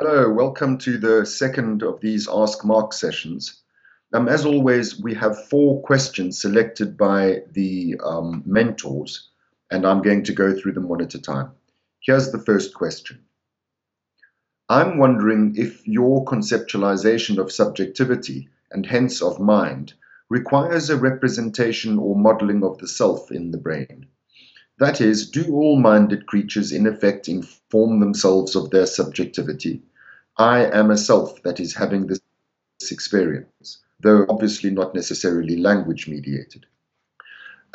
Hello, welcome to the second of these Ask Mark sessions. Um, as always, we have four questions selected by the um, mentors, and I'm going to go through them one at a time. Here's the first question. I'm wondering if your conceptualization of subjectivity, and hence of mind, requires a representation or modeling of the self in the brain. That is, do all minded creatures in effect inform themselves of their subjectivity? I am a self that is having this experience, though obviously not necessarily language mediated.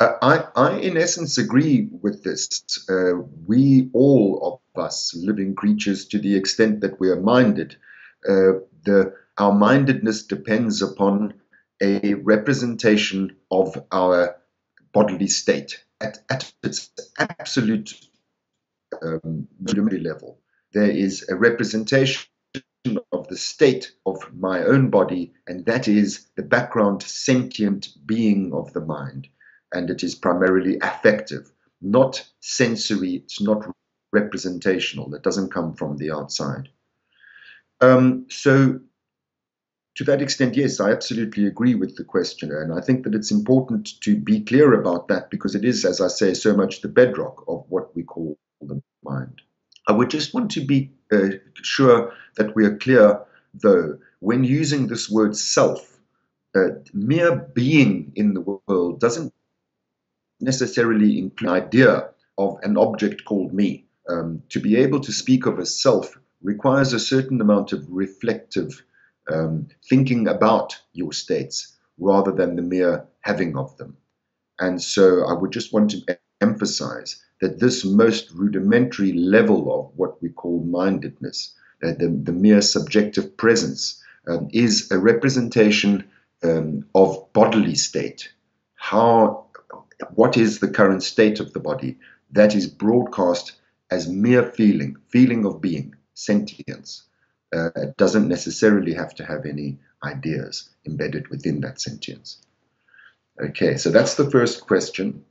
Uh, I, I, in essence, agree with this. Uh, we, all of us, living creatures, to the extent that we are minded, uh, the, our mindedness depends upon a representation of our bodily state at, at its absolute um, level. There is a representation the state of my own body, and that is the background sentient being of the mind. And it is primarily affective, not sensory, it's not representational, it doesn't come from the outside. Um, so, to that extent, yes, I absolutely agree with the questioner, and I think that it's important to be clear about that because it is, as I say, so much the bedrock what we call the mind. I would just want to be uh, sure that we are clear, though, when using this word self, uh, mere being in the world doesn't necessarily include the idea of an object called me. Um, to be able to speak of a self requires a certain amount of reflective um, thinking about your states rather than the mere having of them. And so I would just want to emphasize that this most rudimentary level of what we call mindedness, uh, the, the, mere subjective presence, um, is a representation um, of bodily state. How, what is the current state of the body? That is broadcast as mere feeling, feeling of being, sentience. Uh, it doesn't necessarily have to have any ideas embedded within that sentience. Okay, so that's the first question.